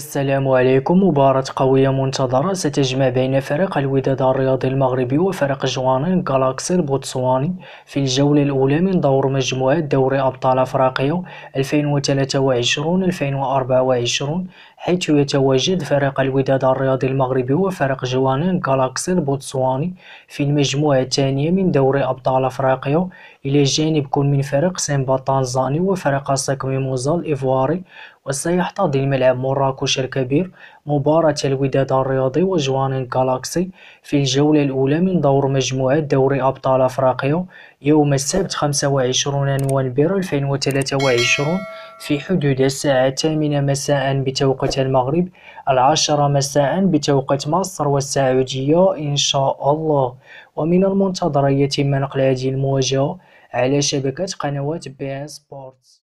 السلام عليكم. مباراة قوية منتظرة. ستجمع بين فريق الوداد الرياضي المغربي وفريق جوانينغ غالاكسي البوتسواني في الجولة الأولى من دور مجموعة دوري أبطال أفريقيا 2023-2024 حيث يتواجد فريق الوداد الرياضي المغربي وفريق جوانينغ غالاكسي البوتسواني في المجموعة الثانية من دوري أبطال أفريقيا. إلى جانب كل من فريق سيمبا التنزاني وفريق أسيك ميموزا الإيفواري وسيحتضن ملعب مراكش الكبير مباراة الوداد الرياضي وجوانين غالاكسي في الجولة الأولى من دور مجموعة دوري أبطال أفريقيا يوم السبت 25 نوفمبر 2023 في حدود الساعة الثامنة مساء بتوقيت المغرب العاشرة مساء بتوقيت مصر والسعودية إن شاء الله. ومن المنتظر يتم نقل هذه المواجهة على شبكة قنوات بي ان سبورتس.